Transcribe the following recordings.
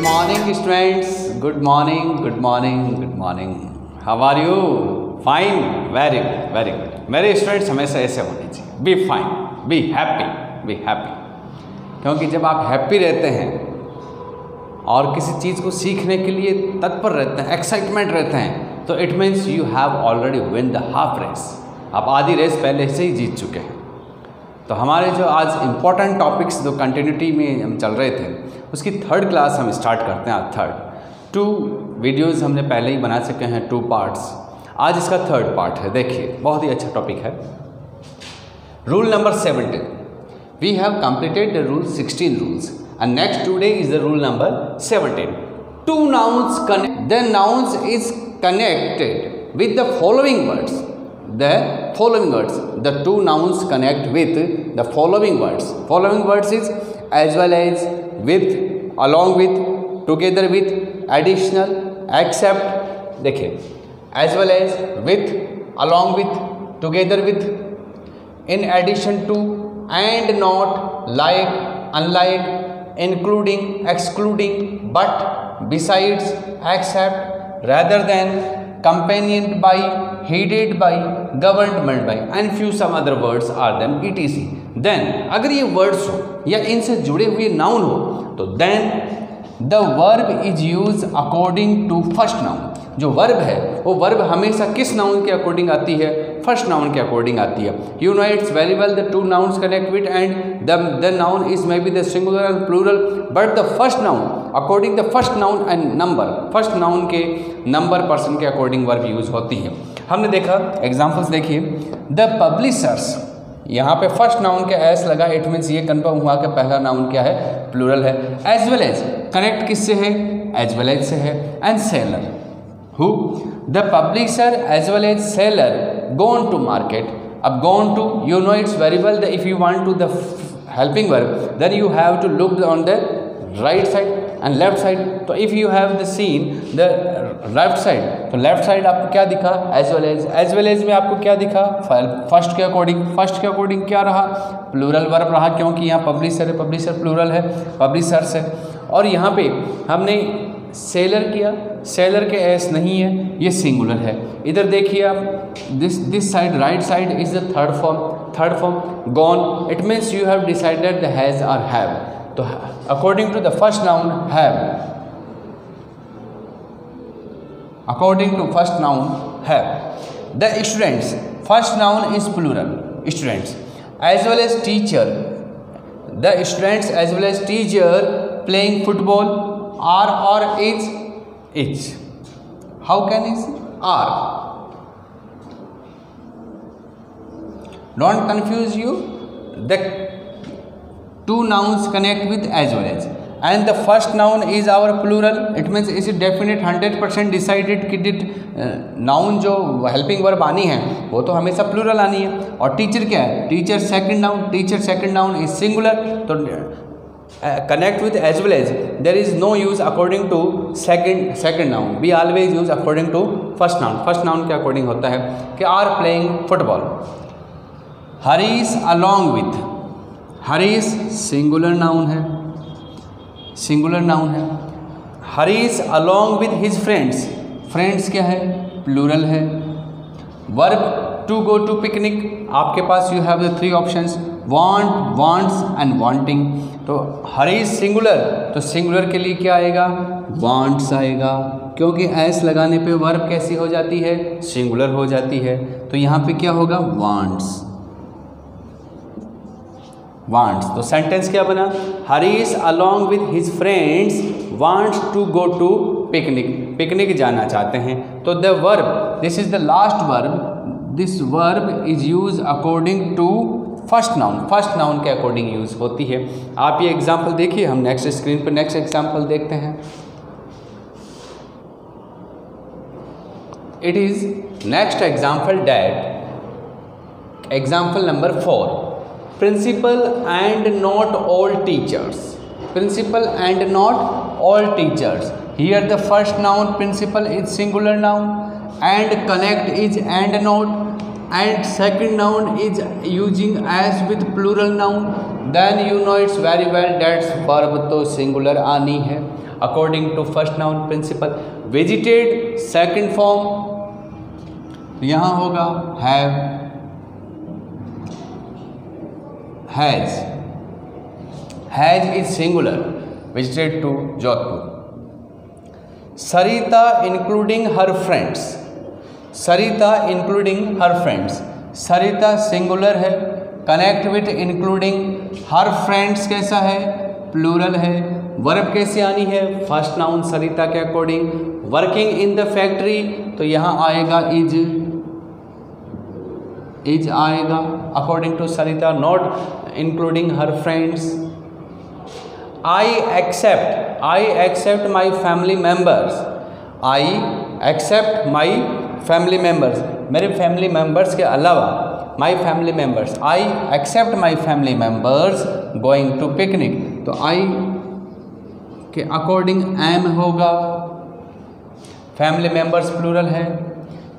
Good morning students good morning good morning good morning how are you fine very good very good मेरे students हमेशा ऐसे होने चाहिए be fine be happy be happy क्योंकि जब आप हैप्पी रहते हैं और किसी चीज़ को सीखने के लिए तत्पर रहते हैं एक्साइटमेंट रहते हैं तो it means you have already win the half race आप आधी रेस पहले से ही जीत चुके हैं तो हमारे जो आज इम्पोर्टेंट टॉपिक्स जो कंटिन्यूटी में हम चल रहे थे उसकी थर्ड क्लास हम स्टार्ट करते हैं थर्ड टू वीडियोस हमने पहले ही बना चुके हैं टू पार्ट्स आज इसका थर्ड पार्ट है देखिए बहुत ही अच्छा टॉपिक है rule number seventeen we have completed the rule sixteen rules and next to is the rule number seventeen two nouns the nouns is connected with the following words the following words the two nouns connect with the following words following words is as well as with along with together with additional except देखिए as well as with along with together with in addition to and not like unlike including excluding but besides except rather than companioned by headed by government by and few some other words are them etc then अगर ये words हो या इनसे जुड़े हुए noun हो तो then the verb is use according to first noun जो वर्ब है वो वर्ब हमेशा किस नाउन के अकॉर्डिंग आती है फर्स्ट नाउन के अकॉर्डिंग आती है you know it's very well the two nouns connect with and the the noun is may be the singular and plural but the first noun according the first noun and number first noun के number person के according verb use होती है हमने देखा examples देखिए the publishers यहाँ पे first noun के एस लगा इट मीन्स ये कन्फर्म हुआ कि पहला नाउन क्या है प्लूरल है एज वेल एज कनेक्ट किससे है एज वेल एज से है and seller who the publisher as well as seller gone to market अब gone to you know it's very well if you want to the helping work then you have to look on the right side and left side तो if you have the seen the left side तो left side आपको क्या दिखा as well as as well as में आपको क्या दिखा first के अकॉर्डिंग फर्स्ट के अकॉर्डिंग क्या रहा प्लूरल वर्ब रहा क्योंकि यहाँ पब्लिशर है पब्लिशर प्लूरल है पब्लिशर्स है और यहाँ पे हमने सेलर किया सेलर के एस नहीं है ये सिंगुलर है इधर देखिए आप this this side right side is the third form third form gone it means you have decided the has are have So according to the first noun, have. According to first noun, have. The students. First noun is plural. Students. As well as teacher. The students as well as teacher playing football are or is each. How can is are? Don't confuse you. The two nouns connect with as well as and the first noun is our plural it means is is definite hundred percent decided कि डिट noun uh, जो helping verb आनी है वो तो हमेशा plural आनी है और टीचर क्या है teacher second noun teacher second noun is singular तो connect with as well as there is no use according to second second noun we always use according to first noun first noun के according होता है कि are playing football Harish along with Harish singular noun है singular noun है Harish along with his friends friends क्या है plural है verb to go to picnic आपके पास you have the three options want wants and wanting तो Harish singular तो singular के लिए क्या आएगा वांट्स आएगा क्योंकि एस लगाने पे वर्ब कैसी हो जाती है सिंगुलर हो जाती है तो यहाँ पे क्या होगा वांट्स वांट्स तो सेंटेंस क्या बना Harish along with his friends wants to go to picnic picnic जाना चाहते हैं तो the verb this is the last verb this verb is use according to first noun first noun के according use होती है आप ये एग्जाम्पल देखिए हम नेक्स्ट स्क्रीन पर नेक्स्ट एग्जाम्पल देखते हैं it is next example that example number four principal and not all teachers principal and not all teachers here the first noun principal is singular noun and connect is and not and second noun is using as with plural noun then you know it's very well that's verb to singular ani hai according to first noun principal visited second form यहाँ होगा have has has is singular visited to Jodhpur Sarita including her friends Sarita including her friends Sarita singular है connect with including her friends कैसा है plural है verb कैसे आनी है first noun Sarita के according working in the factory तो यहाँ आएगा इज इज आएगा according to Sarita not including her friends I except I except my family members I except my family members मेरे फैमिली मेम्बर्स के अलावा my family members I except my family members going to picnic तो I के according am होगा family members plural है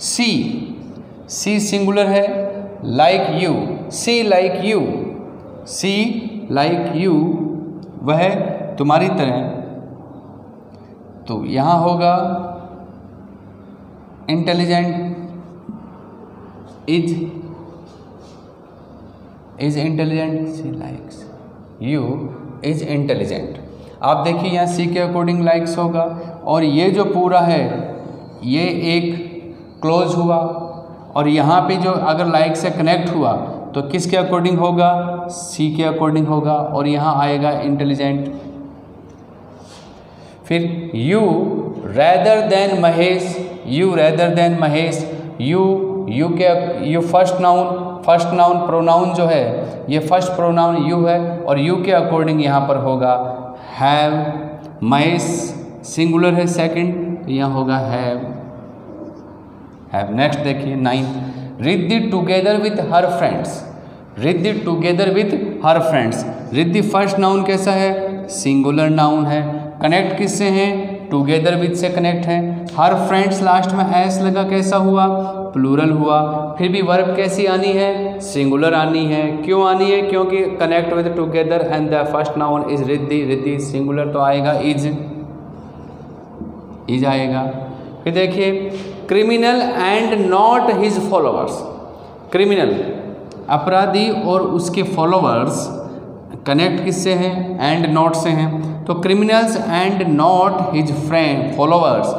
सी सी singular है like you see like you see like you वह तुम्हारी तरह तो यहाँ होगा intelligent is is intelligent she likes you is intelligent आप देखिए यहाँ सी के अकॉर्डिंग लाइक्स होगा और ये जो पूरा है ये एक क्लोज हुआ और यहाँ पे जो अगर लाइक से कनेक्ट हुआ तो किसके अकॉर्डिंग होगा सी के अकॉर्डिंग होगा और यहाँ आएगा इंटेलिजेंट फिर you rather than Mahesh you rather than Mahesh you you के you first noun first noun pronoun जो है ये फर्स्ट प्रोनाउन यू है और यू के अकॉर्डिंग यहाँ पर होगा हैव महेश सिंगुलर है सेकंड तो यहाँ होगा हैव हैव नेक्स्ट देखिए ninth Riddhi together with her friends Riddhi together with her friends Riddhi first noun कैसा है सिंगुलर नाउन है कनेक्ट किससे हैं टुगेदर विथ से कनेक्ट है हर फ्रेंड्स लास्ट में एस लगा कैसा हुआ प्लूरल हुआ फिर भी वर्ब कैसी आनी है सिंगुलर आनी है क्यों आनी है क्योंकि connect with together and the first noun is Riddhi Riddhi singular तो आएगा इज इज आएगा फिर देखिए criminal and not his followers criminal अपराधी और उसके फॉलोअर्स कनेक्ट किससे हैं एंड नॉट से हैं तो criminals and not his friend followers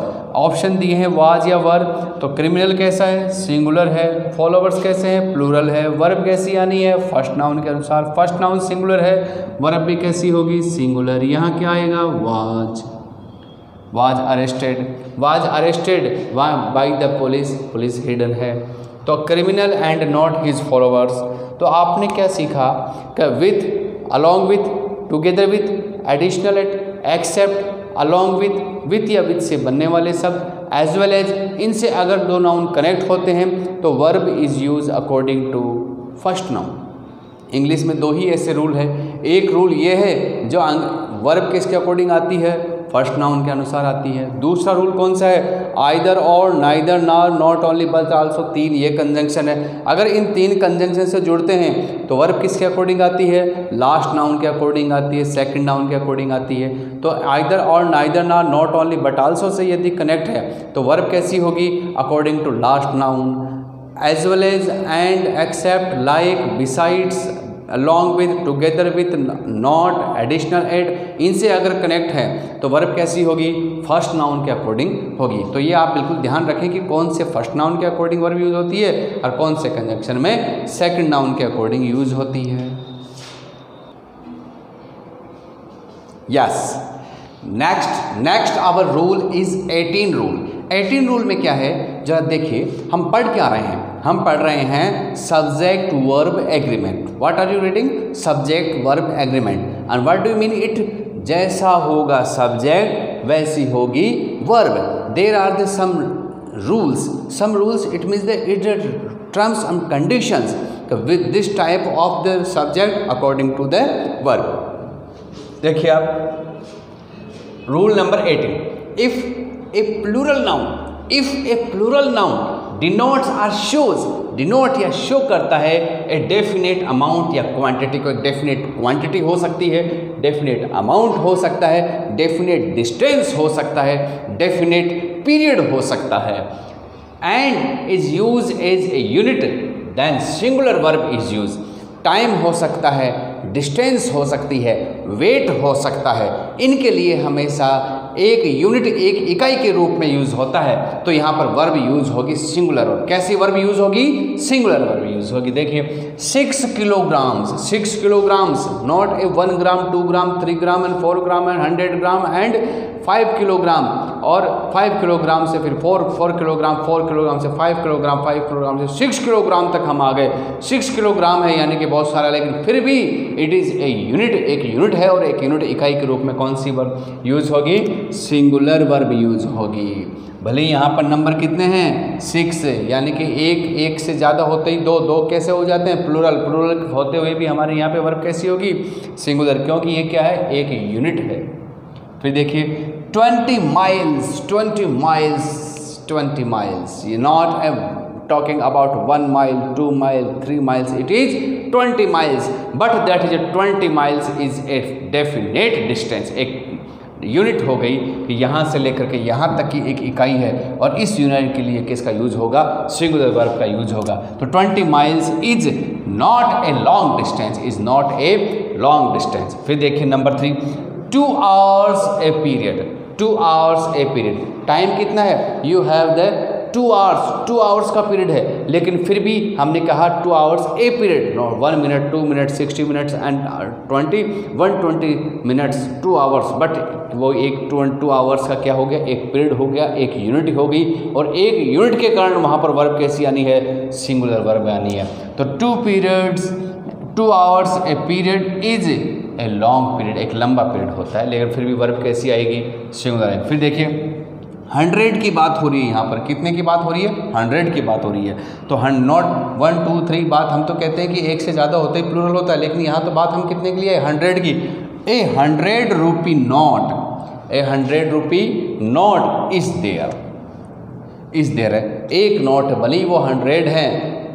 option दिए हैं वाज या वर्ब तो क्रिमिनल कैसा है सिंगुलर है फॉलोअर्स कैसे हैं प्लूरल है वर्ब कैसी आनी है फर्स्ट नाउन के अनुसार फर्स्ट नाउन सिंगुलर है वर्ब भी कैसी होगी सिंगुलर यहाँ क्या आएगा was was arrested was arrested by the police police hidden है तो criminal and not his followers तो आपने क्या सीखा कि with along with together with additional at except along with with या विथ से बनने वाले शब्द एज वेल एज इनसे अगर दो नाउन कनेक्ट होते हैं तो verb is use according to first noun English में दो ही ऐसे रूल हैं एक रूल ये है जो वर्ब किसके अकॉर्डिंग आती है फर्स्ट नाउन के अनुसार आती है दूसरा रूल कौन सा है आइदर और नाइदर नार नॉट ओनली बट आल्सो तीन ये कंजंक्शन है अगर इन तीन कंजंक्शन से जुड़ते हैं तो वर्ब किसके अकॉर्डिंग आती है लास्ट नाउन के अकॉर्डिंग आती है सेकंड नाउन के अकॉर्डिंग आती है तो आइदर और नाइदर नार not only but also say यदि कनेक्ट है तो वर्ब कैसी होगी according to last noun as well as and except like besides along with together with not additional add इनसे अगर कनेक्ट है तो वर्ब कैसी होगी फर्स्ट नाउन के अकॉर्डिंग होगी तो ये आप बिल्कुल ध्यान रखें कि कौन से फर्स्ट नाउन के अकॉर्डिंग वर्ब यूज होती है और कौन से कंजक्शन में सेकेंड नाउन के अकॉर्डिंग यूज होती है yes next next our rule is eighteen rule eighteen rule में क्या है जरा देखिए हम पढ़ क्या रहे हैं हम पढ़ रहे हैं subject verb agreement what are you reading subject verb agreement and what do mean it जैसा होगा सब्जेक्ट वैसी होगी verb there are the some rules some rules it means the it terms and conditions with this type of the subject according to the verb देखिए आप rule number eighteen if a plural noun if a plural noun denotes or shows denote या show करता है a definite amount या quantity को एक definite quantity हो सकती है डेफिनेट अमाउंट हो सकता है डेफिनेट डिस्टेंस हो सकता है डेफिनेट पीरियड हो सकता है and is use as a unit then singular verb is use time हो सकता है डिस्टेंस हो सकती है वेट हो सकता है इनके लिए हमेशा एक यूनिट एक इकाई के रूप में यूज होता है तो यहाँ पर वर्ब यूज होगी सिंगुलर वर्ब कैसी वर्ब यूज होगी सिंगुलर वर्ब यूज होगी देखिए six kilograms six kilograms not a one gram two gram three gram and four gram and hundred gram and five kilogram और फाइव किलोग्राम से फिर four four kilogram four kilogram से five kilogram five kilogram से six kilogram तक हम आ गए six kilogram है यानी कि बहुत सारा लेकिन फिर भी इट इज़ ए यूनिट एक यूनिट है और एक यूनिट इकाई के रूप में कौन सी वर्ब यूज होगी सिंगुलर वर्ब यूज होगी भले यहाँ पर नंबर कितने हैं सिक्स यानी कि एक एक से ज़्यादा होते ही दो दो कैसे हो जाते हैं प्लूरल प्लूरल होते हुए भी हमारे यहाँ पे वर्ब कैसी होगी सिंगुलर क्योंकि ये क्या है एक यूनिट है फिर देखिए twenty miles twenty miles twenty miles ये not a talking about one mile two mile three miles it is twenty miles but that is a twenty miles is a definite distance एक unit हो गई कि यहाँ से लेकर के यहाँ तक की एक इकाई है और इस यूनिट के लिए किसका यूज होगा सिंगुलर वर्ब का यूज होगा तो 20 miles is not a long distance is not a long distance फिर देखिए number three two hours a period two hours a period time कितना है you have the two hours two hours का period है लेकिन फिर भी हमने कहा two hours a period one minute two minute sixty minutes and twenty one twenty minutes two hours but वो एक टू टू आवर्स का क्या हो गया एक पीरियड हो गया एक यूनिट हो गई और एक यूनिट के कारण वहाँ पर वर्ब कैसी आनी है सिंगुलर वर्ब आनी है तो two periods two hours a period is a long period एक लंबा पीरियड होता है लेकिन फिर भी वर्ब कैसी आएगी सिंगुलर फिर देखिए हंड्रेड की बात हो रही है यहाँ पर कितने की बात हो रही है हंड्रेड की बात हो रही है तो hundred not one two three बात हम तो कहते हैं कि एक से ज़्यादा होते ही प्लूरल होता है लेकिन यहाँ तो बात हम कितने के लिए हंड्रेड की a hundred rupee note a hundred rupee note is there is there है एक नॉट भले ही वो हंड्रेड है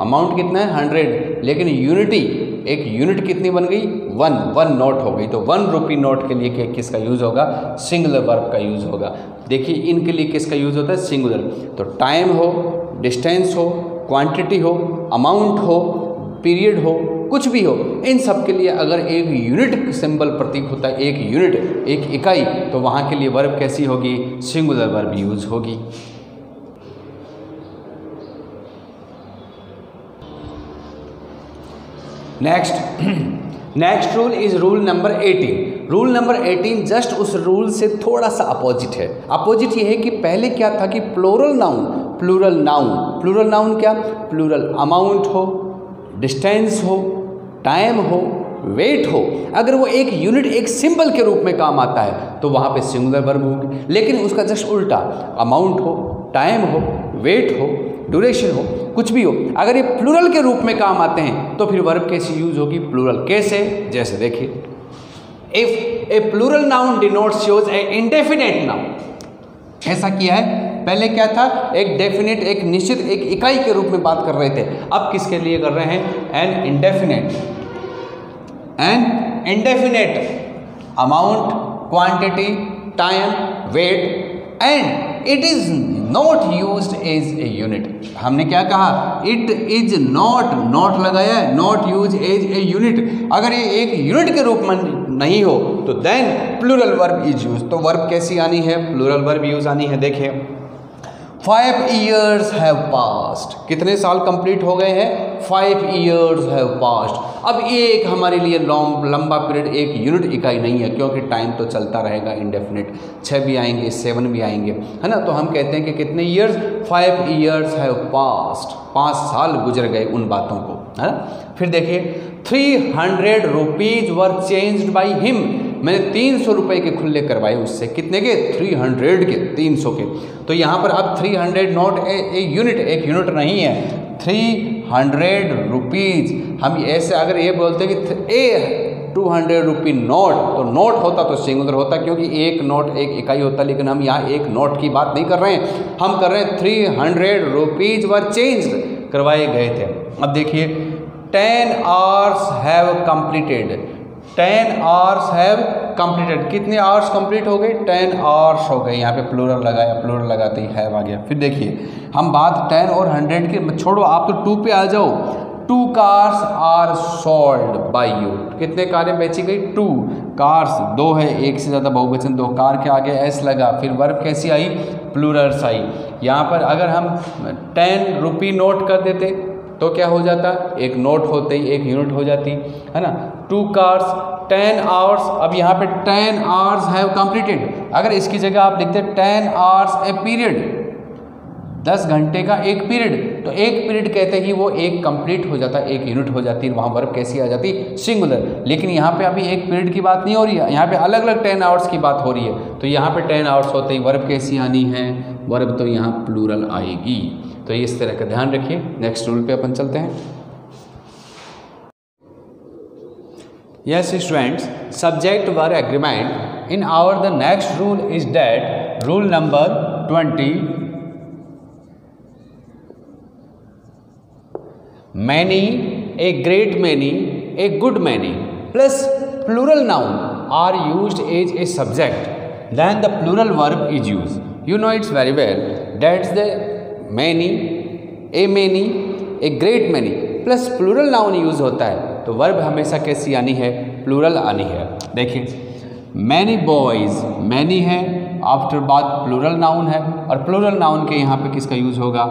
अमाउंट कितना है हंड्रेड लेकिन यूनिटी एक यूनिट कितनी बन गई वन वन नोट हो गई तो वन रुपी नोट के लिए किसका यूज़ होगा सिंगुलर वर्ब का यूज़ होगा देखिए इनके लिए किसका यूज़ होता है सिंगुलर तो टाइम हो डिस्टेंस हो क्वांटिटी हो अमाउंट हो पीरियड हो कुछ भी हो इन सब के लिए अगर एक यूनिट सिंबल प्रतीक होता है एक यूनिट एक इकाई तो वहाँ के लिए वर्ब कैसी होगी सिंगुलर वर्ब यूज़ होगी next next rule is rule number 18 rule number 18 just उस रूल से थोड़ा सा अपोजिट है अपोजिट ये है कि पहले क्या था कि plural noun plural noun plural noun क्या प्लूरल अमाउंट हो डिस्टेंस हो टाइम हो वेट हो अगर वो एक यूनिट एक सिंबल के रूप में काम आता है तो वहाँ पे सिंगुलर वर्ब होगी लेकिन उसका जस्ट उल्टा अमाउंट हो टाइम हो वेट हो ड्यूरेशन हो कुछ भी हो अगर ये प्लूरल के रूप में काम आते हैं तो फिर वर्ब कैसी यूज होगी प्लूरल कैसे जैसे देखिए if a plural noun denote shows a indefinite noun ऐसा किया है पहले क्या था एक डेफिनेट एक निश्चित एक इकाई के रूप में बात कर रहे थे अब किसके लिए कर रहे हैं an indefinite an indefinite amount quantity time weight and it is not use as a unit हमने क्या कहा इट इज नॉट नॉट लगाया not use as a unit अगर ये एक यूनिट के रूप में नहीं हो तो then plural verb is use तो वर्ब कैसी आनी है प्लूरल वर्ब यूज आनी है देखिए फाइव ईयर्स हैव पास्ट कितने साल कंप्लीट हो गए हैं फाइव ईयर्स हैव पास्ट अब ये एक हमारे लिए लॉन्ग लंबा पीरियड एक यूनिट इकाई नहीं है क्योंकि टाइम तो चलता रहेगा इंडेफिनिट छः भी आएंगे सेवन भी आएंगे है ना तो हम कहते हैं कि कितने ईयर्स फाइव ईयर्स है पास्ट पाँच साल गुजर गए उन बातों को है ना फिर देखिए three hundred rupees were change by him मैंने तीन सौ रुपये के खुले करवाए उससे कितने के थ्री हंड्रेड के तीन सौ के तो यहाँ पर अब three hundred not a unit एक यूनिट नहीं है थ्री हंड्रेड रुपीज़ हम ऐसे अगर ये बोलते कि a two hundred rupee note तो नोट होता तो सिंगुलर होता क्योंकि एक नोट एक इकाई होता लेकिन हम यहाँ एक नोट की बात नहीं कर रहे हैं हम कर रहे हैं three hundred rupees were change करवाए गए थे अब देखिए ten hours have completed ten hours have completed कितने आवर्स कंप्लीट हो गए टेन आवर्स हो गए यहाँ पे प्लूरल लगाया प्लूरल लगाते ही हैव आ गया फिर देखिए हम बात टेन और हंड्रेड की छोड़ो आप तो टू पे आ जाओ two cars are sold by you कितने कारें बेची गई टू कार्स दो है एक से ज़्यादा बहुवचन दो कार के आगे एस लगा फिर वर्ब कैसी आई प्लूरल्स आई यहाँ पर अगर हम टेन रुपी नोट कर देते तो क्या हो जाता एक नोट होते ही एक यूनिट हो जाती है ना टू कार्स टेन आवर्स अब यहाँ पे टेन आवर्स हैव कंप्लीटेड अगर इसकी जगह आप लिखते टेन आवर्स ए पीरियड दस घंटे का एक पीरियड तो एक पीरियड कहते ही वो एक कंप्लीट हो जाता एक यूनिट हो जाती वहाँ वर्ब कैसी आ जाती सिंगुलर लेकिन यहाँ पे अभी एक पीरियड की बात नहीं हो रही है यहाँ पे अलग अलग टेन आवर्स की बात हो रही है तो यहाँ पे टेन आवर्स होते ही वर्ब कैसी आनी है वर्ब तो यहाँ प्लूरल आएगी तो ये इस तरह का ध्यान रखिए नेक्स्ट रूल पे अपन चलते हैं yes students subject verb agreement in our the next rule is that rule number twenty many a great many a good many plus plural noun are use as a subject then the plural verb is use you know it's very well that's the many a many a great many plus plural noun use होता है तो verb हमेशा कैसी आनी है plural आनी है देखिए मैनी बॉयज़ मैनी है आफ्टर बाद प्लूरल नाउन है और प्लूरल नाउन के यहाँ पे किसका यूज होगा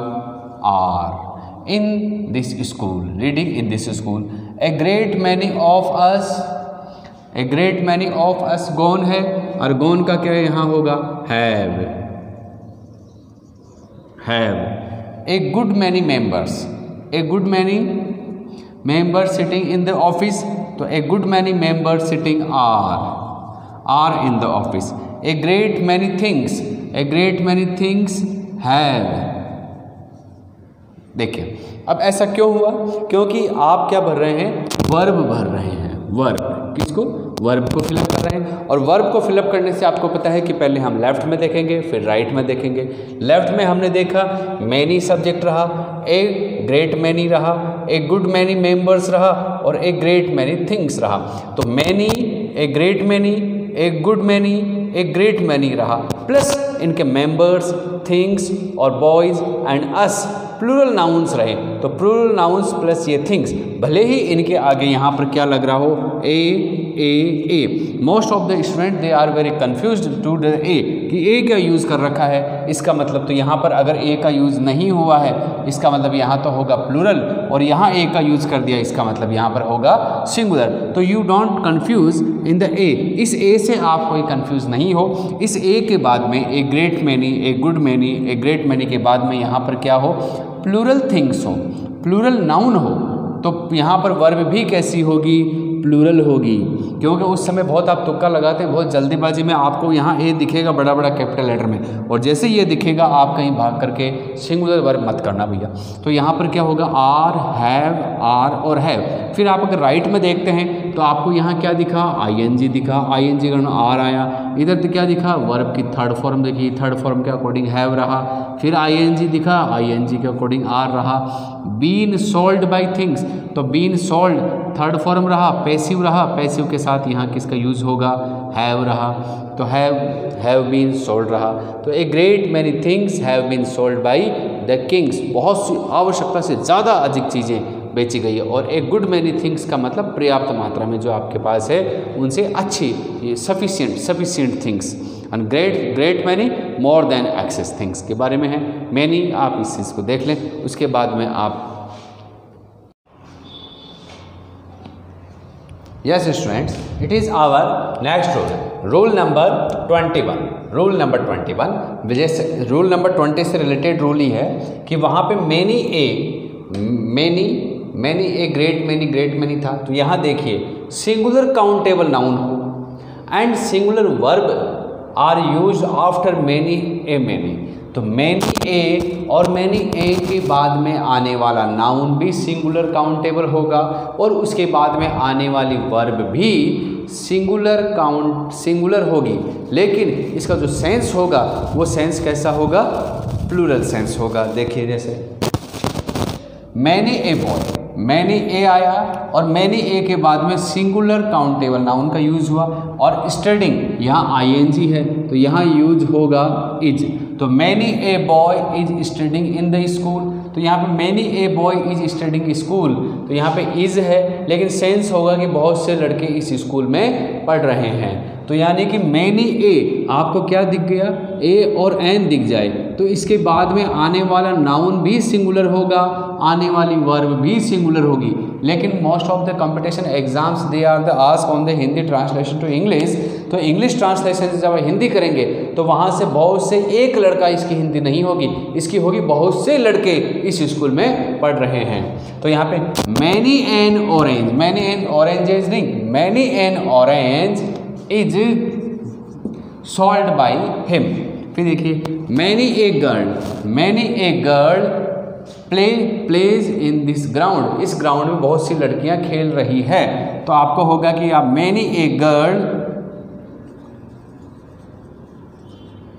are in this school reading in this school a great many of us a great many of us gone है और गोन का क्या यहाँ होगा have have a good many members a good many members sitting in the office so a good many members sitting are are in the office a great many things a great many things have देखिए अब ऐसा क्यों हुआ क्योंकि आप क्या भर रहे हैं वर्ब भर रहे हैं वर्ब किसको वर्ब को फिलअप कर रहे हैं और वर्ब को फिलअप करने से आपको पता है कि पहले हम लेफ्ट में देखेंगे फिर राइट में देखेंगे लेफ्ट में हमने देखा मैनी सब्जेक्ट रहा ए ग्रेट मैनी रहा ए गुड मैनी मेंबर्स रहा और ए ग्रेट मैनी थिंग्स रहा तो many a great many a good many a great many रहा प्लस इनके मेंबर्स थिंग्स और boys and us plural nouns रहे तो प्लूरल नाउंस प्लस ये थिंग्स भले ही इनके आगे यहाँ पर क्या लग रहा हो a a a most of the student they are very confuse to the a कि ए क्या यूज़ कर रखा है इसका मतलब तो यहाँ पर अगर ए का यूज़ नहीं हुआ है इसका मतलब यहाँ तो होगा प्लूरल और यहाँ ए का यूज़ कर दिया इसका मतलब यहाँ पर होगा सिंगुलर तो you don't confuse in the a इस ए से आप कोई कन्फ्यूज़ नहीं हो इस ए के बाद में a great many a good many a great many के बाद में यहाँ पर क्या हो प्लूरल थिंग्स हो प्लूरल नाउन हो तो यहाँ पर वर्ब भी कैसी होगी प्लूरल होगी क्योंकि उस समय बहुत आप तुक्का लगाते हैं बहुत जल्दीबाजी में आपको यहाँ ए दिखेगा बड़ा बड़ा कैपिटल लेटर में और जैसे ये दिखेगा आप कहीं भाग करके सिंगुलर वर्ब मत करना भैया तो यहाँ पर क्या होगा आर हैव आर और हैव फिर आप अगर राइट में देखते हैं तो आपको यहाँ क्या दिखा आई एन जी दिखा आई एन जी का आर आया इधर तो क्या दिखा वर्ब की थर्ड फॉर्म देखी थर्ड फॉर्म के अकॉर्डिंग हैव रहा फिर आई एन जी दिखा आई एन जी के अकॉर्डिंग आर रहा बीन सोल्ड बाई थिंग्स तो बीन सोल्ड थर्ड फॉर्म रहा पैसिव रहा पैसिव के साथ यहाँ किसका यूज़ होगा हैव रहा तो हैव हैव बीन सोल्ड रहा तो a great many things have been sold by the kings बहुत सी आवश्यकता से ज़्यादा अधिक चीज़ें बेची गई है और ए गुड मैनी थिंग्स का मतलब पर्याप्त मात्रा में जो आपके पास है उनसे अच्छी sufficient sufficient things and great great many more than excess things के बारे में है मैनी आप इस चीज़ को देख लें उसके बाद में आप yes students it is our next rule rule number twenty one rule number twenty one जैसे रूल नंबर ट्वेंटी से रिलेटेड रूल ही है कि वहाँ पे many a many many a great many great many था तो यहाँ देखिए सिंगुलर काउंटेबल नाउन हो and singular verb are use after many a many तो मैनी ए और मैनी ए के बाद में आने वाला नाउन भी सिंगुलर काउंटेबल होगा और उसके बाद में आने वाली वर्ब भी सिंगुलर काउंट सिंगुलर होगी लेकिन इसका जो सेंस होगा वो सेंस कैसा होगा प्लूरल सेंस होगा देखिए जैसे many a boy many a आया और मैनी ए के बाद में सिंगुलर काउंटेबल नाउन का यूज हुआ और स्टडिंग यहाँ आईएनजी है तो यहाँ यूज होगा इज तो many a boy is studying in the school तो यहाँ पे many a boy is studying school तो यहाँ पे इज है लेकिन सेंस होगा कि बहुत से लड़के इस स्कूल में पढ़ रहे हैं तो यानी कि मैनी ए आपको क्या दिख गया ए और एन दिख जाए तो इसके बाद में आने वाला नाउन भी सिंगुलर होगा आने वाली वर्ब भी सिंगुलर होगी लेकिन most of the competition exams they are the ask on the Hindi translation to English तो इंग्लिश ट्रांसलेशन से जब हिंदी करेंगे तो वहाँ से बहुत से एक लड़का इसकी हिंदी नहीं होगी इसकी होगी बहुत से लड़के इस स्कूल में पढ़ रहे हैं तो यहाँ पे many an orange many an oranges नहीं many an orange is sold by him फिर देखिए many a girl many a girl play plays in this ground इस ग्राउंड में बहुत सी लड़कियां खेल रही है तो आपको होगा कि आप मैनी ए गर्ल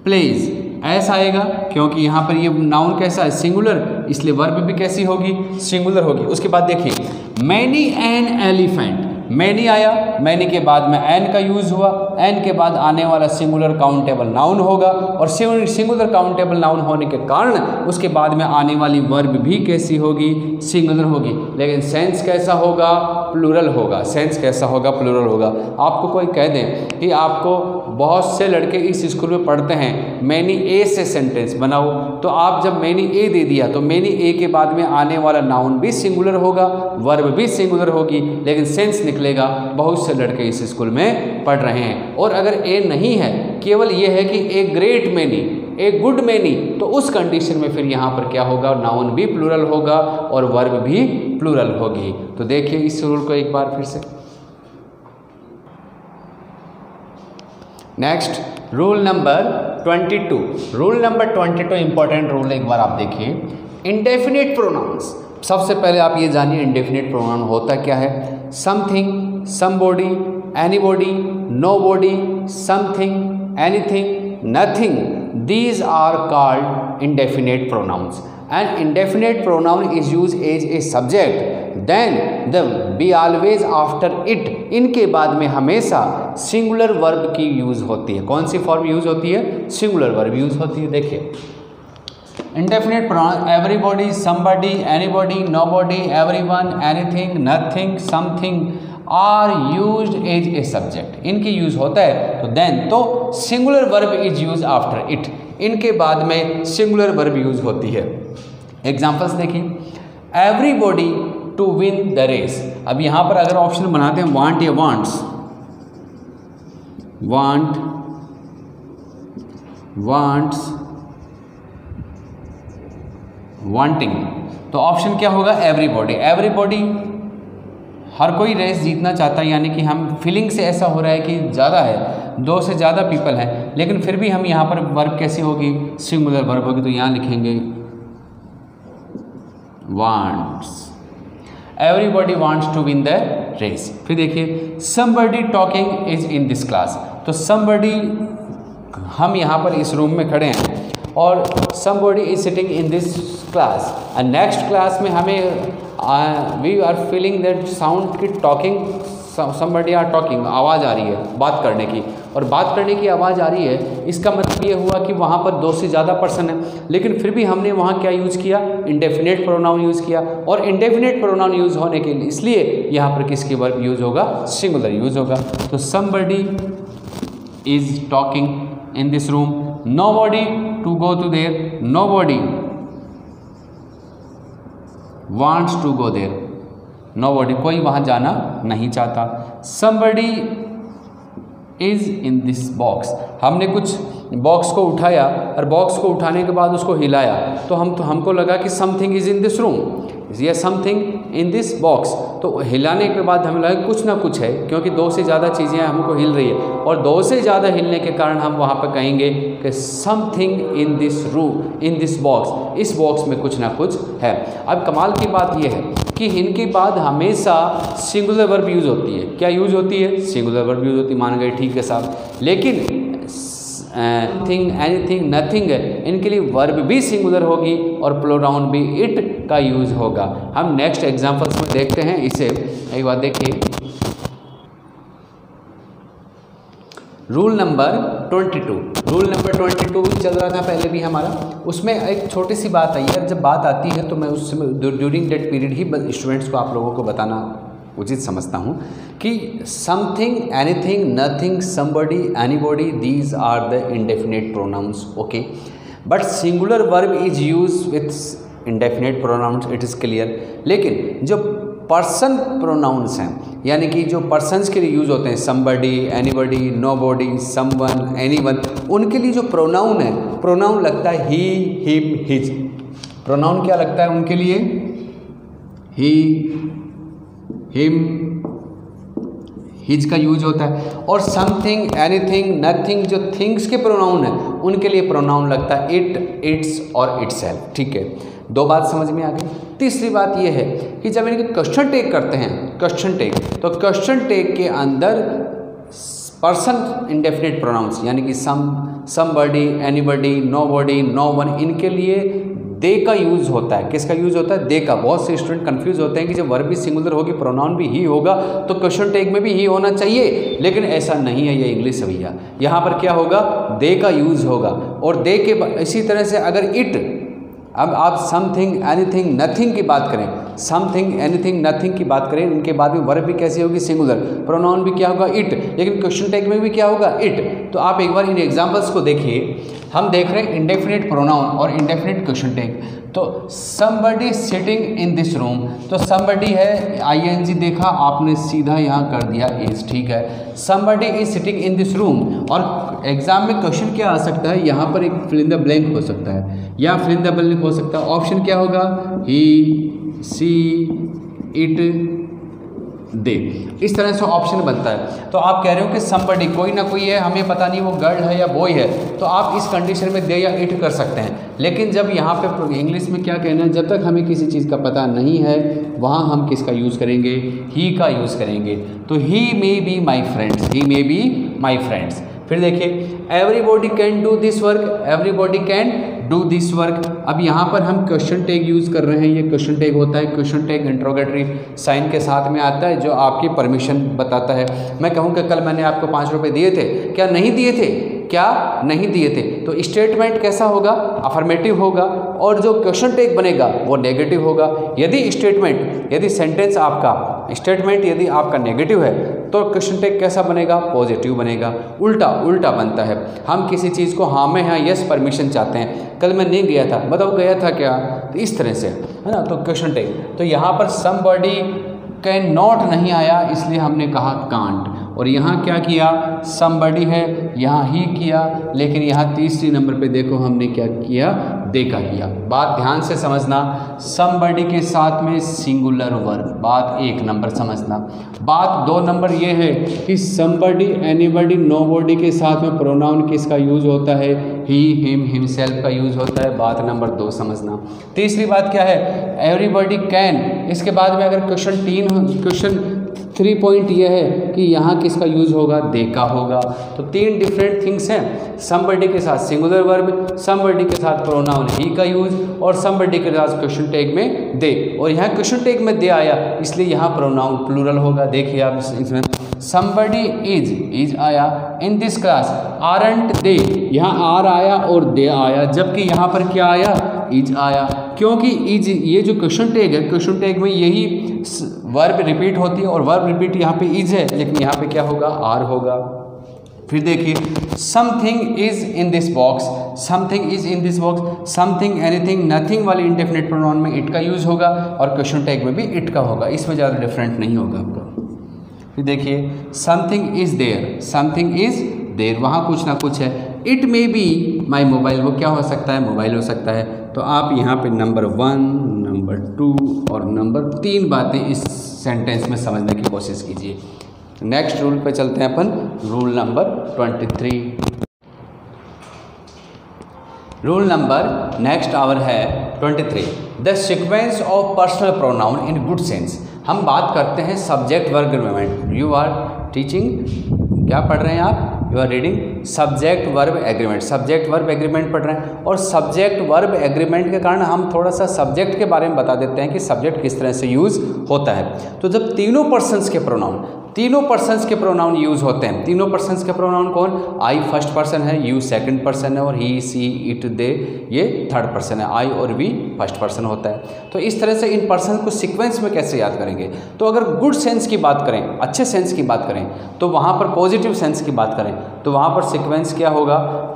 प्लेज ऐसा आएगा क्योंकि यहाँ पर ये नाउन कैसा है सिंगुलर इसलिए वर्ब भी कैसी होगी सिंगुलर होगी उसके बाद देखिए मैनी एन एलिफेंट मैनी आया मैनी के बाद में एन का यूज़ हुआ एन के बाद आने वाला सिंगुलर काउंटेबल नाउन होगा और सिंगुलर काउंटेबल नाउन होने के कारण उसके बाद में आने वाली वर्ब भी कैसी होगी सिंगुलर होगी लेकिन सेंस कैसा होगा प्लूरल होगा सेंस कैसा होगा प्लूरल होगा आपको कोई कह दें कि आपको बहुत से लड़के इस स्कूल में पढ़ते हैं मैनी ए से सेंटेंस बनाओ तो आप जब मैनी ए दे दिया तो मैनी ए के बाद में आने वाला नाउन भी सिंगुलर होगा वर्ब भी सिंगुलर होगी लेकिन सेंस निकलेगा बहुत से लड़के इस स्कूल में पढ़ रहे हैं और अगर ए नहीं है केवल ये है कि a great many a good many तो उस कंडीशन में फिर यहाँ पर क्या होगा नाउन भी प्लूरल होगा और वर्ब भी प्लूरल होगी तो देखिए इस रूल को एक बार फिर से next rule number 22 rule number 22 important rule एक बार आप देखिए इंडेफिनिट प्रोनाउंस सबसे पहले आप ये जानिए इंडेफिनिट प्रोनाउन होता क्या है something anybody nobody something anything nothing these are called indefinite pronouns and indefinite pronoun is use as a subject then the be always after it इनके बाद में हमेशा सिंगुलर वर्ब की यूज़ होती है कौन सी फॉर्म यूज़ होती है सिंगुलर वर्ब यूज़ होती है देखिए indefinite anybody nobody everyone anything nothing something are use as a subject इनकी यूज होता है तो देन तो singular verb is use after it इनके बाद में सिंगुलर वर्ब यूज होती है एग्जाम्पल्स देखिए everybody to win the race अब यहां पर अगर ऑप्शन बनाते हैं वांट या वांट्स वांट वांट्स वांटिंग तो ऑप्शन क्या होगा एवरीबॉडी एवरीबॉडी हर कोई रेस जीतना चाहता है यानी कि हम फीलिंग से ऐसा हो रहा है कि ज़्यादा है दो से ज़्यादा पीपल हैं लेकिन फिर भी हम यहाँ पर वर्ब कैसी होगी सिंगुलर वर्ब होगी तो यहाँ लिखेंगे wants everybody wants to win the race फिर देखिए somebody talking is in this class तो समबडी हम यहाँ पर इस रूम में खड़े हैं और somebody is sitting in this class and next class में हमें we are feeling that sound की टॉकिंग समबडी आर टॉकिंग आवाज़ आ रही है बात करने की और बात करने की आवाज़ आ रही है इसका मतलब ये हुआ कि वहाँ पर दो से ज़्यादा पर्सन है लेकिन फिर भी हमने वहाँ क्या यूज़ किया इंडेफिनेट प्रोनाउन यूज़ किया और इंडेफिनेट प्रोनाउन यूज़ होने के लिए इसलिए यहाँ पर किसकी वर्ब यूज़ होगा सिंगुलर यूज़ होगा तो somebody is talking in this room nobody to go to there nobody wants to go there nobody कोई वहाँ जाना नहीं चाहता somebody is in this box हमने कुछ बॉक्स को उठाया और बॉक्स को उठाने के बाद उसको हिलाया तो हम तो हमको लगा कि something is in this room या समथिंग इन दिस बॉक्स तो हिलाने के बाद हमें लगा कुछ ना कुछ है क्योंकि दो से ज़्यादा चीज़ें हमको हिल रही है और दो से ज़्यादा हिलने के कारण हम वहाँ पर कहेंगे कि something in this room in this box इस बॉक्स में कुछ ना कुछ है अब कमाल की बात यह है कि इनकी बात हमेशा सिंगुलर वर्ब यूज़ होती है क्या यूज़ होती है सिंगुलर वर्ब यूज़ होती मान गए ठीक है साहब लेकिन थिंग एनीथिंग नथिंग इनके लिए वर्ब भी सिंगुलर होगी और प्लोडाउन भी इट का यूज होगा हम नेक्स्ट एग्जाम्पल्स में देखते हैं इसे एक बार देखिए rule number twenty two rule number twenty भी चल रहा था पहले भी हमारा उसमें एक छोटी सी बात आई है जब बात आती है तो मैं उस समय ड्यूरिंग डेट पीरियड ही स्टूडेंट्स को आप लोगों को बताना उचित समझता हूँ कि something anything nothing somebody anybody these are the indefinite pronouns okay but singular verb is use with indefinite pronouns it is clear लेकिन जो पर्सन प्रोनाउंस हैं यानी कि जो पर्सनस के लिए यूज़ होते हैं somebody anybody nobody someone anyone उनके लिए जो प्रोनाउन है प्रोनाउन लगता है ही हिम हिज प्रोनाउन क्या लगता है उनके लिए ही हिम हिज का यूज होता है और समथिंग एनीथिंग नथिंग जो थिंग्स के प्रोनाउन है उनके लिए प्रोनाउन लगता है इट इट्स और इट्स ठीक है दो बात समझ में आ गई तीसरी बात यह है कि जब इनके क्वेश्चन टेक करते हैं क्वेश्चन टेक तो क्वेश्चन टेक के अंदर पर्सन इंडेफिनेट प्रोनाउंस यानी कि some somebody anybody nobody no one इनके लिए दे का यूज़ होता है किसका यूज़ होता है दे का बहुत से स्टूडेंट कंफ्यूज होते हैं कि जब वर्ब भी सिंगुलर होगी प्रोनाउन भी ही होगा तो क्वेश्चन टैग में भी ही होना चाहिए लेकिन ऐसा नहीं है ये इंग्लिश भैया यहाँ पर क्या होगा दे का यूज़ होगा और दे के इसी तरह से अगर इट अब आप समथिंग एनीथिंग नथिंग की बात करें समथिंग एनीथिंग नथिंग की बात करें उनके बाद में वर्ब भी कैसी होगी सिंगुलर प्रोनाउन भी क्या होगा इट लेकिन क्वेश्चन टैग में भी क्या होगा इट तो आप एक बार इन एग्जाम्पल्स को देखिए हम देख रहे हैं इंडेफिनेट प्रोनाउन और इंडेफिनेट क्वेश्चन टैग तो somebody sitting in this room तो समबडी है आईएनजी देखा आपने सीधा यहाँ कर दिया एज ठीक है somebody is sitting in this room और एग्जाम में क्वेश्चन क्या आ सकता है यहाँ पर एक फिलिंदा ब्लैंक हो सकता है या फिलिंदा ब्लैंक हो सकता है ऑप्शन क्या होगा ही सी इट दे इस तरह से ऑप्शन बनता है तो आप कह रहे हो कि समबडी कोई ना कोई है हमें पता नहीं वो गर्ल है या बॉय है तो आप इस कंडीशन में दे या इट कर सकते हैं लेकिन जब यहाँ पे इंग्लिश में क्या कहना है जब तक हमें किसी चीज़ का पता नहीं है वहाँ हम किसका यूज़ करेंगे ही का यूज़ करेंगे तो he may be my friends he may be my friends फिर देखिए everybody can do this work everybody can do this work अब यहाँ पर हम क्वेश्चन टैग यूज़ कर रहे हैं ये क्वेश्चन टैग होता है क्वेश्चन टैग इंट्रोगेटरी साइन के साथ में आता है जो आपकी परमिशन बताता है मैं कहूँगा कल मैंने आपको पाँच रुपये दिए थे क्या नहीं दिए थे क्या नहीं दिए थे तो स्टेटमेंट कैसा होगा अफर्मेटिव होगा और जो क्वेश्चन टेक बनेगा वो नेगेटिव होगा यदि स्टेटमेंट यदि सेंटेंस आपका स्टेटमेंट यदि आपका नेगेटिव है तो क्वेश्चन टेक कैसा बनेगा पॉजिटिव बनेगा उल्टा उल्टा बनता है हम किसी चीज़ को हाँ में हाँ यस परमिशन चाहते हैं कल मैं नहीं गया था बताओ गया था क्या तो इस तरह से है ना तो क्वेश्चन टेक तो यहाँ पर सम बॉडी कैन नॉट नहीं आया इसलिए हमने कहा कांट और यहाँ क्या किया समबडी है यहाँ ही किया लेकिन यहाँ तीसरी नंबर पे देखो हमने क्या किया देखा किया बात ध्यान से समझना समबडी के साथ में सिंगुलर वर्ब बात एक नंबर समझना बात दो नंबर ये है कि समबडी एनीबडी नोबडी के साथ में प्रोनाउन किसका यूज होता है ही हिम हिमसेल्फ का यूज होता है बात नंबर दो समझना तीसरी बात क्या है एवरीबडी कैन इसके बाद में अगर क्वेश्चन तीन क्वेश्चन थ्री पॉइंट ये है कि यहाँ किसका यूज होगा दे का होगा तो तीन डिफरेंट थिंग्स हैं समबडी के साथ सिंगुलर वर्ब समबडी के साथ प्रोनाउन ही का यूज और समबडी के साथ क्वेश्चन टेक में दे और यहाँ क्वेश्चन टेक में दे आया इसलिए यहाँ प्रोनाउन प्लूरल होगा देखिए आप इसमें समबडी इज इज आया in this class and they यहाँ आर आया और दे आया जबकि यहाँ पर क्या आया इज आया क्योंकि ये जो क्वेश्चन टैग है क्वेश्चन टैग में यही वर्ब रिपीट होती है और वर्ब रिपीट यहाँ पे इज है लेकिन यहाँ पे क्या होगा आर होगा फिर देखिए something is in this box something is in this box something anything nothing वाले इंडेफिनेट प्रोनाउन में इट का यूज़ होगा और क्वेश्चन टैग में भी इट का होगा इसमें ज़्यादा डिफरेंट नहीं होगा आपका फिर देखिए something is there something is there वहाँ कुछ ना कुछ है it may be my mobile वो क्या हो सकता है मोबाइल हो सकता है तो आप यहाँ पे नंबर वन नंबर टू और नंबर तीन बातें इस सेंटेंस में समझने की कोशिश कीजिए नेक्स्ट रूल पे चलते हैं अपन rule number twenty three rule number next our है twenty three the sequence of personal pronoun in good sense हम बात करते हैं सब्जेक्ट वर्ग यू आर टीचिंग क्या पढ़ रहे हैं आप you are reading subject verb agreement subject verb agreement पढ़ रहे हैं और सब्जेक्ट वर्ब एग्रीमेंट के कारण हम थोड़ा सा सब्जेक्ट के बारे में बता देते हैं कि सब्जेक्ट किस तरह से यूज़ होता है तो जब तीनों पर्सनस के प्रोनाउन तीनों पर्सन के प्रोनाउन यूज़ होते हैं तीनों पर्सन के प्रोनाउन कौन आई फर्स्ट पर्सन है यू सेकंड पर्सन है और ही सी इट दे ये थर्ड पर्सन है आई और वी फर्स्ट पर्सन होता है तो इस तरह से इन पर्सन को सिक्वेंस में कैसे याद करेंगे तो अगर गुड सेंस की बात करें अच्छे सेंस की बात करें तो वहाँ पर पॉजिटिव सेंस की बात करें तो वहाँ पर सिक्वेंस क्या होगा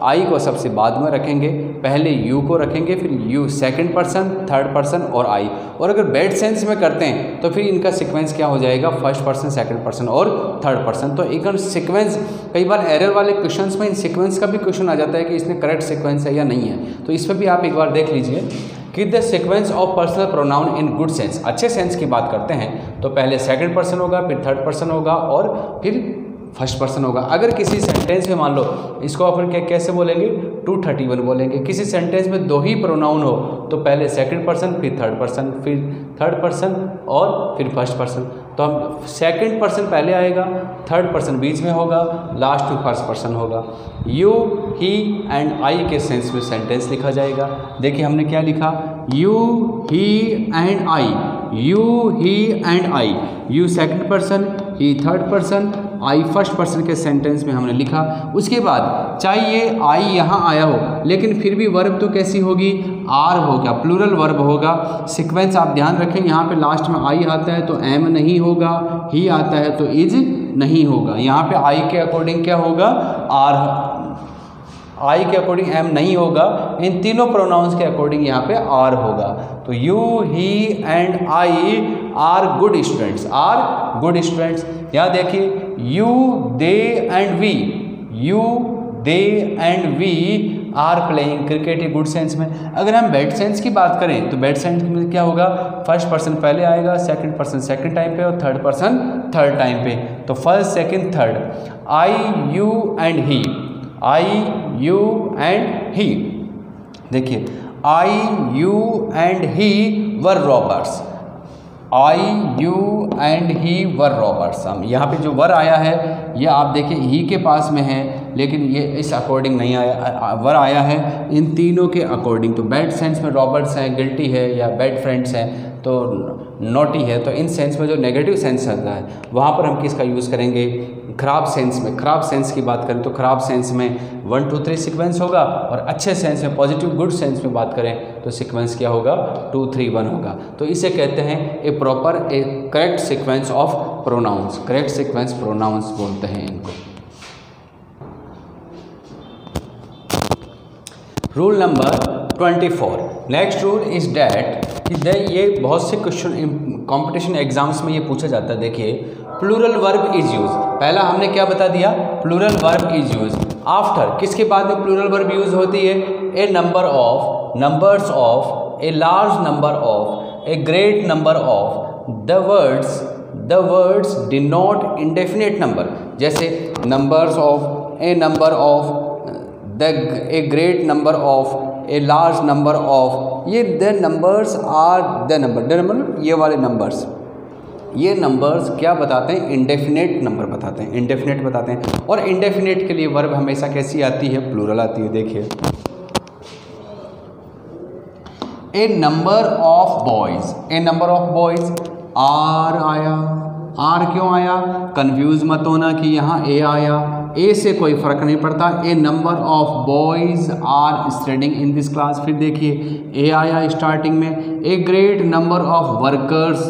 आई को सबसे बाद में रखेंगे पहले यू को रखेंगे फिर you second person third person और आई और अगर बेड सेंस में करते हैं तो फिर इनका सिक्वेंस क्या हो जाएगा फर्स्ट पर्सन सेकेंड पर्सन और थर्ड पर्सन तो एक सिक्वेंस कई बार एरर वाले क्वेश्चन में इन सिक्वेंस का भी क्वेश्चन आ जाता है कि इसमें करेक्ट सिक्वेंस है या नहीं है तो इस पर भी आप एक बार देख लीजिए कि the sequence of personal pronoun in good sense अच्छे सेंस की बात करते हैं तो पहले सेकंड पर्सन होगा फिर थर्ड पर्सन होगा और फिर फर्स्ट पर्सन होगा अगर किसी सेंटेंस में मान लो इसको अपन क्या कैसे बोलेंगे टू थर्टी वन बोलेंगे किसी सेंटेंस में दो ही प्रोनाउन हो तो पहले सेकंड पर्सन फिर थर्ड पर्सन फिर थर्ड पर्सन और फिर फर्स्ट पर्सन तो हम सेकंड पर्सन पहले आएगा थर्ड पर्सन बीच में होगा लास्ट टू फर्स्ट पर्सन होगा यू ही एंड आई के सेंस में सेंटेंस लिखा जाएगा देखिए हमने क्या लिखा you he and I you he and I you second person he third person I first person के सेंटेंस में हमने लिखा उसके बाद चाहे ये आई यहाँ आया हो लेकिन फिर भी वर्ब तो कैसी होगी आर होगा प्लूरल वर्ब होगा सिक्वेंस आप ध्यान रखें यहाँ पे लास्ट में आई आता है तो एम नहीं होगा ही आता है तो इज नहीं होगा यहाँ पे आई के अकॉर्डिंग क्या होगा आर आई के अकॉर्डिंग एम नहीं होगा इन तीनों प्रोनाउंस के अकॉर्डिंग यहाँ पे आर होगा तो you he and I are good students are good students यहाँ देखिए you they and we you they and we are playing cricket ये गुड सेंस में अगर हम बैड सेंस की बात करें तो बैड सेंस में क्या होगा फर्स्ट पर्सन पहले आएगा सेकंड पर्सन सेकंड टाइम पे और थर्ड पर्सन थर्ड टाइम पे तो first second third I you and he I you and he देखिए I you and he were robbers I you and he were robbers हम यहाँ पे जो वर आया है ये आप देखें ही के पास में है लेकिन ये इस अकॉर्डिंग नहीं आया वर आया है इन तीनों के अकॉर्डिंग तो बैड सेंस में रॉबर्ट्स हैं गिल्टी है या बैड फ्रेंड्स हैं तो नोटी है तो इन सेंस में जो नेगेटिव सेंस आता है वहाँ पर हम किसका यूज़ करेंगे खराब सेंस में खराब सेंस की बात करें तो खराब सेंस में वन टू थ्री सीक्वेंस होगा और अच्छे सेंस में पॉजिटिव गुड सेंस में बात करें तो सीक्वेंस क्या होगा टू थ्री वन होगा तो इसे कहते हैं a proper a correct sequence of pronouns correct sequence pronouns बोलते हैं इनको rule number twenty four next rule is that कि ये बहुत से क्वेश्चन कंपटीशन एग्जाम्स में ये पूछा जाता है देखिए प्लूरल वर्ब इज यूज पहला हमने क्या बता दिया plural verb is use after किसके बाद में प्लूरल वर्ब यूज होती है a number of numbers of a large number of a great number of the words the words denote indefinite number जैसे numbers of a number of the a great number of a large number of ये the numbers are the number the number ये वाले numbers ये numbers क्या बताते हैं indefinite number बताते हैं इंडेफिनेट बताते हैं और इंडेफिनेट के लिए वर्ब हमेशा कैसी आती है प्लूरल आती है देखिए a number of boys a number of boys are आया आर क्यों आया कन्फ्यूज़ मत होना कि यहाँ ए आया ए से कोई फ़र्क नहीं पड़ता a number of boys are studying in this class फिर देखिए ए आया स्टार्टिंग में a great number of workers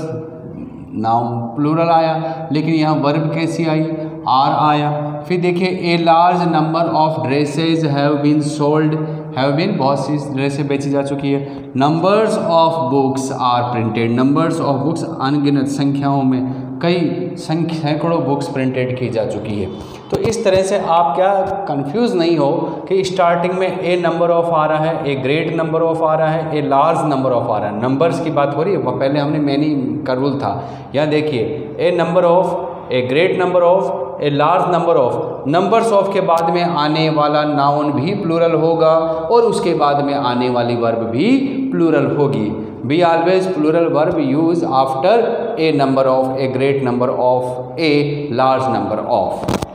now plural आया लेकिन यहाँ वर्ब कैसी आई आर आया फिर देखिए a large number of dresses have been sold have been बहुत सी ड्रेसें बेची जा चुकी है numbers of books are printed numbers of books अनगिनत संख्याओं में कई संख्या सैकड़ों बुक्स प्रिंटेड की जा चुकी है तो इस तरह से आप क्या कंफ्यूज नहीं हो कि स्टार्टिंग में ए नंबर ऑफ आ रहा है ए ग्रेट नंबर ऑफ आ रहा है ए लार्ज नंबर ऑफ आ रहा है नंबर्स की बात हो रही है वह पहले हमने मैनी का रूल था यहाँ देखिए a number of a great number of a large number of numbers of के बाद में आने वाला नाउन भी प्लूरल होगा और उसके बाद में आने वाली वर्ब भी प्लूरल होगी be always plural verb use after a number of a great number of a large number of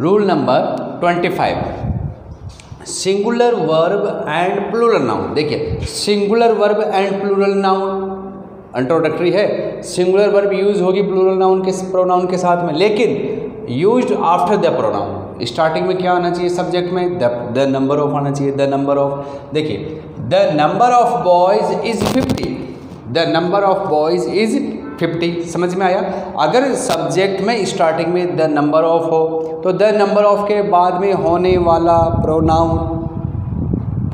rule number twenty five singular verb and plural noun देखिए singular verb and plural noun introductory है singular verb use होगी plural noun के pronoun के साथ में लेकिन use after the pronoun starting में क्या आना चाहिए सब्जेक्ट में द नंबर ऑफ आना चाहिए द नंबर ऑफ देखिए the number of boys is fifty the number of boys is fifty समझ में आया अगर सब्जेक्ट में स्टार्टिंग में द नंबर ऑफ हो तो द नंबर ऑफ के बाद में होने वाला प्रोनाउन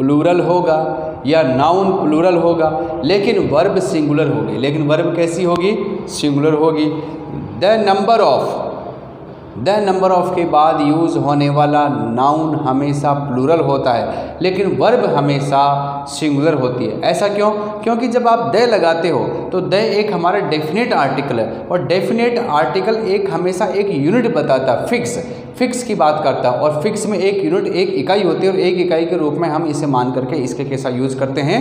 प्लूरल होगा या नाउन प्लूरल होगा लेकिन वर्ब सिंगुलर होगी लेकिन वर्ब कैसी होगी सिंगुलर होगी the number of the number of के बाद यूज़ होने वाला नाउन हमेशा प्लूरल होता है लेकिन वर्ब हमेशा सिंगुलर होती है ऐसा क्यों क्योंकि जब आप द लगाते हो तो द एक हमारा डेफिनेट आर्टिकल है और डेफिनेट आर्टिकल एक हमेशा एक यूनिट बताता है फिक्स फिक्स की बात करता है और फिक्स में एक यूनिट एक इकाई होती है और एक इकाई के रूप में हम इसे मान करके इसके कैसा यूज़ करते हैं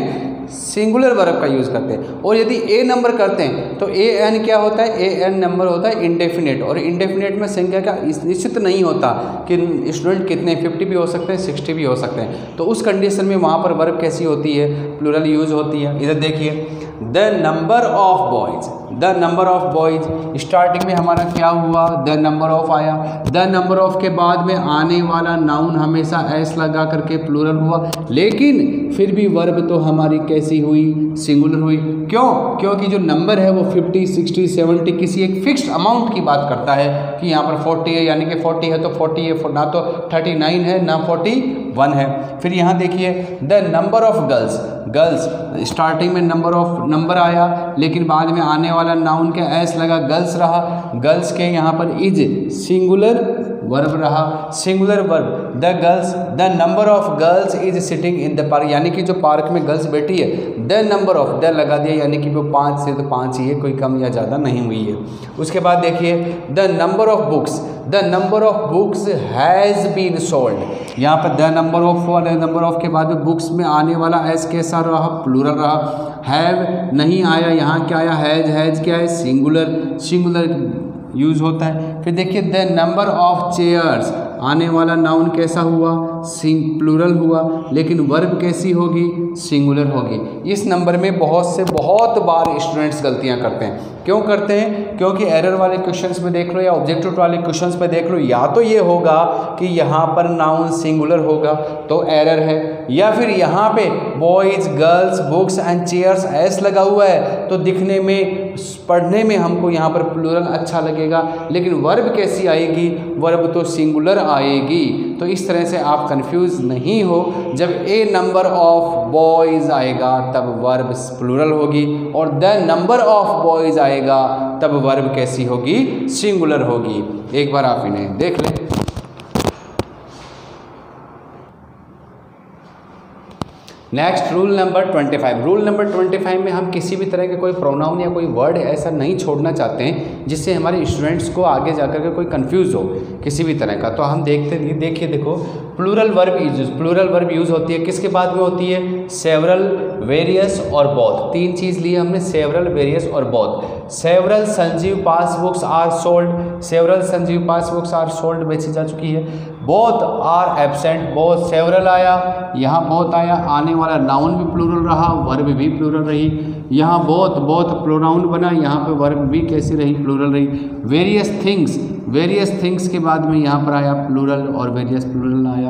सिंगुलर वर्ब का यूज़ करते हैं और यदि ए नंबर करते हैं तो ए एन क्या होता है ए एन नंबर होता है इंडेफिनेट और इंडेफिनेट में संख्या का निश्चित नहीं होता कि स्टूडेंट कितने फिफ्टी भी हो सकते हैं सिक्सटी भी हो सकते हैं तो उस कंडीशन में वहाँ पर वर्ब कैसी होती है प्लूरल यूज़ होती है इधर देखिए the number of boys the number of boys starting में हमारा क्या हुआ द नंबर ऑफ आया द नंबर ऑफ के बाद में आने वाला नाउन हमेशा एस लगा करके प्लूरल हुआ लेकिन फिर भी वर्ब तो हमारी कैसी हुई सिंगुलर हुई क्यों क्योंकि जो नंबर है वो 50, 60, 70 किसी एक फिक्स अमाउंट की बात करता है कि यहाँ पर 40 है यानी कि 40 है तो 40 है ना तो 39 है ना 41 है फिर यहाँ देखिए the number of girls girls starting में नंबर ऑफ नंबर आया लेकिन बाद में आने वाला नाउन का एस लगा गर्ल्स रहा गर्ल्स के यहाँ पर इज सिंगुलर वर्ब रहा singular verb the girls the number of girls is sitting in the park यानी कि जो पार्क में गर्ल्स बैठी है द नंबर ऑफ द लगा दिया यानी कि वो पाँच से तो पाँच ही है कोई कम या ज़्यादा नहीं हुई है उसके बाद देखिए the number of books the number of books has been sold यहाँ पर द नंबर ऑफ और नंबर ऑफ के बाद बुक्स में आने वाला एस कैसा रहा प्लूरल रहा हैव नहीं आया यहाँ क्या आया हैज हैज क्या है सिंगुलर सिंगुलर यूज़ होता है फिर देखिए द नंबर ऑफ चेयर्स आने वाला नाउन कैसा हुआ सिंग प्लूरल हुआ लेकिन वर्ब कैसी होगी सिंगुलर होगी इस नंबर में बहुत से बहुत बार स्टूडेंट्स गलतियां करते हैं क्यों करते हैं क्योंकि एरर वाले क्वेश्चंस में देख लो या ऑब्जेक्टिव वाले क्वेश्चंस में देख लो या तो ये होगा कि यहाँ पर नाउन सिंगुलर होगा तो एरर है या फिर यहाँ पे boys girls books and chairs S लगा हुआ है तो दिखने में पढ़ने में हमको यहाँ पर प्लूरल अच्छा लगेगा लेकिन वर्ब कैसी आएगी वर्ब तो सिंगुलर आएगी तो इस तरह से आप कंफ्यूज नहीं हो जब ए नंबर ऑफ बॉयज़ आएगा तब वर्ब प्लूरल होगी और द नंबर ऑफ बॉयज़ आएगा तब वर्ब कैसी होगी सिंगुलर होगी एक बार आप इन्हें देख लें next rule number 25 rule number 25 में हम किसी भी तरह के कोई प्रोनाउन या कोई वर्ड ऐसा नहीं छोड़ना चाहते हैं जिससे हमारे स्टूडेंट्स को आगे जाकर के कोई कंफ्यूज हो किसी भी तरह का तो हम देखते देखिए देखो plural verb use plural verb use होती है किसके बाद में होती है सेवरल वेरियस और बौद्ध तीन चीज़ ली हमने सेवरल वेरियस और both several Sanjeev pass books are sold several Sanjeev pass books are sold बेची जा चुकी है बोथ आर एबसेंट बहुत सेवरल आया यहाँ बहुत आया आने वाला नाउन भी प्लूरल रहा वर्ब भी प्लूरल रही यहाँ बहुत बहुत प्रोनाउन बना यहाँ पे वर्ब भी कैसी रही प्लूरल रही वेरियस थिंग्स वेरियस थिंग्स के बाद में यहाँ पर आया प्लूरल और वेरियस प्लूरल आया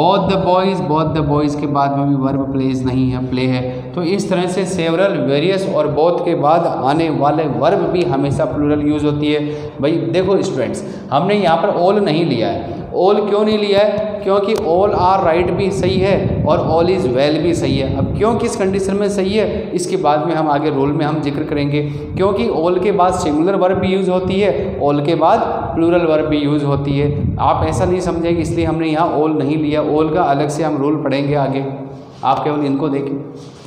both the boys both the boys के बाद में भी वर्ब प्लेज नहीं है प्ले है तो इस तरह से सेवरल वेरियस और बौद्ध के बाद आने वाले वर्ब भी हमेशा प्लूरल यूज़ होती है भाई देखो स्टूडेंट्स हमने यहाँ पर ऑल नहीं लिया है ऑल क्यों नहीं लिया है क्योंकि ऑल आर राइट भी सही है और ऑल इज़ वेल भी सही है अब क्यों किस कंडीशन में सही है इसके बाद में हम आगे रोल में हम जिक्र करेंगे क्योंकि ऑल के बाद सिंगुलर वर्ब भी यूज़ होती है ऑल के बाद प्लूरल वर्ब भी यूज़ होती है आप ऐसा नहीं समझेंगे इसलिए हमने यहाँ ऑल नहीं लिया ऑल का अलग से हम रोल पढ़ेंगे आगे आप केवल इनको देखें